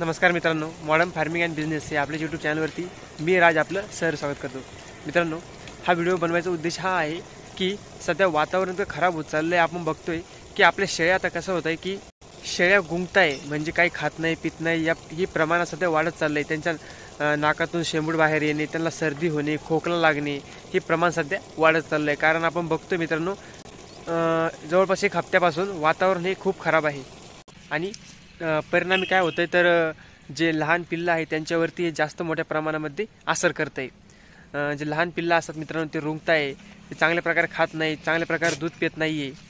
नमस्कार मित्रांनो modern farming and business या आपल्या यूट्यूब चॅनलवरती मी राज आपलं सर स्वागत करतो. मित्रांनो हा व्हिडिओ बनवायचा उद्देश हा आहे की सध्या वातावरण तर खराब होत चाललं आहे आपण बघतोय की आपल्या शेळ्या आता कसं होत आहे की शेळ्या गुंगताय म्हणजे काही खात नाही पित नाही या ही प्रमाणात सध्या वाढत चाललं आहे त्यांच्या नाकातून शेंबूड बाहेर येणे त्यांना सर्दी होणे खोकला लागणे हे प्रमाण सध्या वाढत चाललं आहे कारण आपण बघतोय मित्रांनो जवळपास एक हप्त्यापासून वातावरण हे खूप खराब आहे. आणि परिणामी काय होतंय तर जे लहान पिल्लं आहे त्यांच्यावरती हे जास्त मोठ्या प्रमाणामध्ये असर करत आहे जे लहान पिल्लं असतात मित्रांनो ते रुंगताय ते चांगल्या प्रकारे खात नाही चांगल्या प्रकारे दूध पित नाही आहे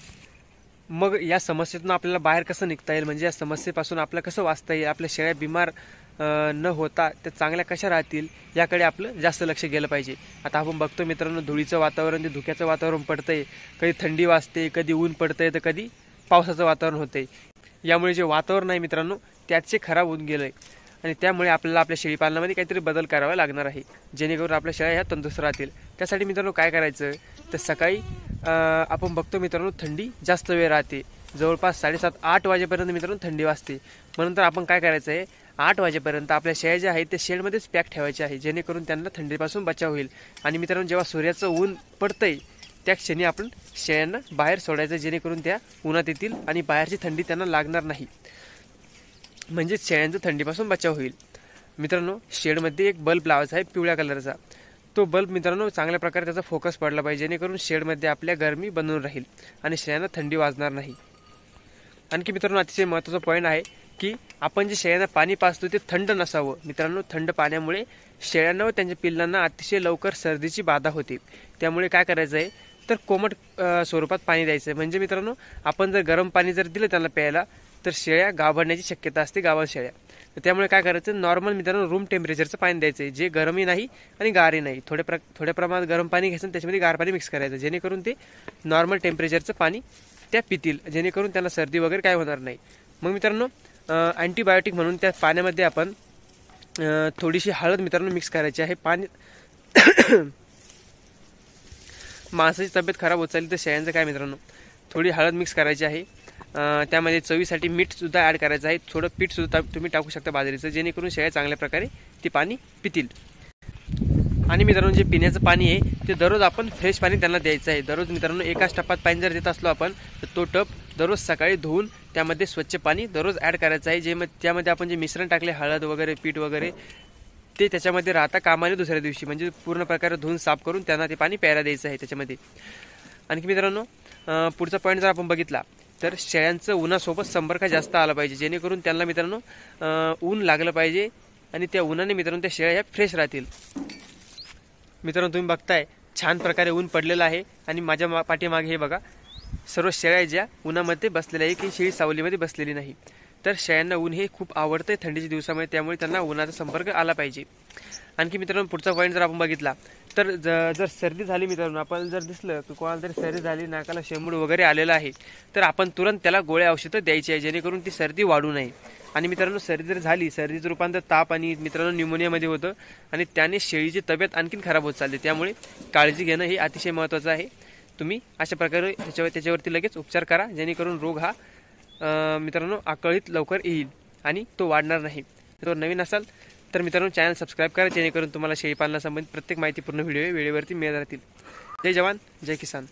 मग या समस्येतून आपल्याला बाहेर कसं निघता येईल? म्हणजे या समस्येपासून आपलं कसं वाचता येईल? आपल्या शेळ्या बिमार न होता त्या चांगल्या कशा राहतील? याकडे आपलं जास्त लक्ष गेलं पाहिजे. आता आपण बघतो मित्रांनो धुळीचं वातावरण ते धुक्याचं वातावरण पडतंय कधी थंडी वाजते कधी ऊन पडतंय तर कधी पावसाचं वातावरण होतंय. यामुळे जे वातावरण आहे मित्रांनो त्याचे खराब होऊन गेलं आहे आणि त्यामुळे आपल्याला आपल्या शेळीपालनामध्ये काहीतरी बदल करावा लागणार आहे. जेणेकरून आपल्या शेळ्या ह्या तंदुरुस्त राहतील. त्यासाठी मित्रांनो काय करायचं? तर सकाळी आपण बघतो मित्रांनो थंडी जास्त वेळ राहते. जवळपास साडेसात आठ वाजेपर्यंत मित्रांनो थंडी वाजते. म्हणून तर आपण काय करायचं आहे आठ वाजेपर्यंत आपल्या शेळ्या ज्या आहेत ते शेडमध्येच पॅक ठेवायचे आहे जेणेकरून त्यांना थंडीपासून बचाव होईल. आणि मित्रांनो जेव्हा सूर्याचं ऊन पडतंय त्या क्षणी आपण शेळ्यांना बाहेर सोडायचं जेणेकरून त्या उन्हात येतील आणि बाहेरची थंडी त्यांना लागणार नाही. म्हणजेच शेळ्यांचा थंडीपासून बचाव होईल. मित्रांनो शेडमध्ये एक बल्ब लावायचा आहे पिवळ्या कलरचा. तो बल्ब मित्रांनो चांगल्या प्रकारे त्याचा फोकस पडला पाहिजे जेणेकरून शेडमध्ये आपल्या गरमी बनून राहील आणि शेळ्यांना थंडी वाजणार नाही. आणखी मित्रांनो अतिशय महत्त्वाचा पॉईंट आहे की आपण जे शेळ्यांना पाणी पाचतो ते थंड नसावं. मित्रांनो थंड पाण्यामुळे शेळ्यांना व त्यांच्या पिल्लांना अतिशय लवकर सर्दीची बाधा होते. त्यामुळे काय करायचं आहे तर कोमट स्वरूपात पाणी द्यायचं. आहे म्हणजे मित्रांनो आपण जर गरम पाणी जर दिलं त्यांना प्यायला तर शेळ्या गाभरण्याची शक्यता असते गावात शेळ्या. तर त्यामुळे काय करायचं नॉर्मल मित्रांनो रूम टेम्परेचरचं पाणी द्यायचं जे गरमही नाही आणि गारही नाही. थोड्या प्र थोड्या प्रमाणात गरम पाणी घ्यायचं आणि त्याच्यामध्ये गार पाणी मिक्स करायचं. जेणेकरून ते नॉर्मल टेम्परेचरचं पाणी त्या पितील. जेणेकरून त्यांना सर्दी वगैरे काय होणार नाही. मग मित्रांनो अँटीबायोटिक म्हणून त्या पाण्यामध्ये आपण थोडीशी हळद मित्रांनो मिक्स करायची आहे. पाणी माणसाची तब्येत खराब होत चालली तर शेळ्यांचं काय मित्रांनो? थोडी हळद मिक्स करायची आहे. त्यामध्ये चवीसाठी मीठसुद्धा ॲड करायचं आहे. थोडं पीठसुद्धा तुम्ही टाकू शकता बाजरीचं जेणेकरून शेळ्या चांगल्या प्रकारे ती पाणी पितील. आणि मित्रांनो जे पिण्याचं पाणी आहे ते दररोज आपण फ्रेश पाणी त्यांना द्यायचं आहे. दररोज मित्रांनो एकाच टपात पाणी जर देत असलो आपण तर तो टप दररोज सकाळी धुवून त्यामध्ये स्वच्छ पाणी दररोज ॲड करायचं आहे. जे मग त्यामध्ये आपण जे मिश्रण टाकले हळद वगैरे पीठ वगैरे ते त्याच्यामध्ये राहता कामाने दुसऱ्या दिवशी. म्हणजे पूर्ण प्रकारे धुवून साफ करून त्यांना ते पाणी प्यायला द्यायचं आहे त्याच्यामध्ये. आणखी मित्रांनो पुढचा पॉईंट जर आपण बघितला तर शेळ्यांचं उन्हासोबत संपर्क जास्त आला पाहिजे. जेणेकरून त्यांना मित्रांनो ऊन लागलं पाहिजे आणि त्या उन्हाने मित्रांनो त्या शेळ्या ह्या फ्रेश राहतील. मित्रांनो तुम्ही बघताय छान प्रकारे ऊन पडलेलं आहे आणि माझ्या मा- पाठीमागे हे बघा सर्व शेळ्या ज्या उन्हामध्ये बसलेल्या आहे की शेळी सावलीमध्ये बसलेली नाही. तर शेळ्यांना ऊन हे खूप आवडते थंडीच्या दिवसामध्ये त्यामुळे त्यांना उन्हाचा संपर्क आला पाहिजे. आणखी मित्रांनो पुढचा पॉईंट जर आपण बघितला तर ज- जर सर्दी झाली मित्रांनो आपण जर दिसलं की कोणाला तरी सर्दी झाली नाकाला शेंबूड वगैरे आलेला आहे तर आपण तुरंत त्याला गोळ्या औषधं द्यायची आहे जेणेकरून ती सर्दी वाढू नये. आणि मित्रांनो सर्दी जर झाली सर्दीचं रूपांतर ताप आणि मित्रांनो न्यूमोनियामध्ये होतं आणि त्याने शेळीची तब्येत आणखीन खराब होत चालली त्यामुळे काळजी घेणं हे अतिशय महत्त्वाचं आहे. तुम्ही अशा प्रकारे त्याच्यावर त्याच्यावरती लगेच उपचार करा जेणेकरून रोग हा मित्रांनो आकळीत लवकर येईल आणि तो वाढणार नाही. तो नवीन असाल तर मित्रांनो चॅनल सबस्क्राईब करा जेणेकरून तुम्हाला शेळीपालनासंबंधित प्रत्येक माहितीपूर्ण व्हिडिओ वेळेवरती मिळत राहतील. जय जवान जय किसान.